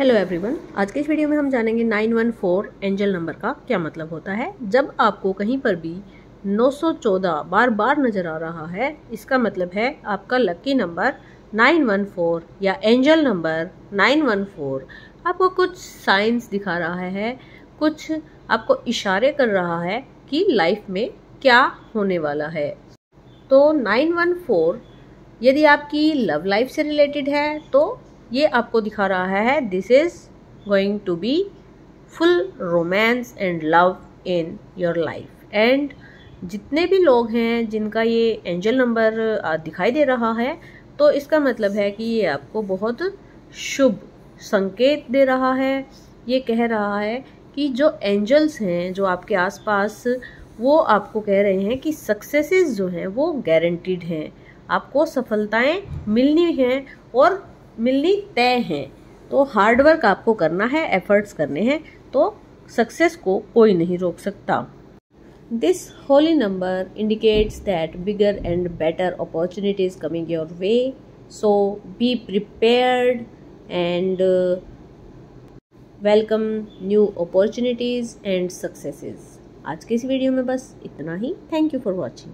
Hello everyone आज के इस वीडियो में हम जानेंगे 914 एंजल नंबर का क्या मतलब होता है। जब आपको कहीं पर भी 914 बार बार नज़र आ रहा है, इसका मतलब है आपका लकी नंबर 914 या एंजल नंबर 914 आपको कुछ साइंस दिखा रहा है, कुछ आपको इशारे कर रहा है कि लाइफ में क्या होने वाला है। तो 914 यदि आपकी लव लाइफ से रिलेटेड है तो ये आपको दिखा रहा है this is going to be full romance and love in your life and जितने भी लोग हैं, जिनका ये एंजल नंबर दिखाई दे रहा है तो इसका मतलब है कि ये आपको बहुत शुभ संकेत दे रहा है। ये कह रहा है कि जो एंजल्स हैं, जो आपके आसपास, वो आपको कह रहे हैं कि सक्सेसेस जो हैं, वो गारंटीड हैं। आपको सफलताएँ मिलनी हैं और मिलनी तय है। तो हार्ड वर्क आपको करना है एफर्ट्स करने हैं तो सक्सेस को कोई नहीं रोक सकता। This holy number indicates that bigger and better opportunities coming your way so be prepared and welcome new opportunities and successes आज के इस वीडियो में बस इतना ही। Thank you for watching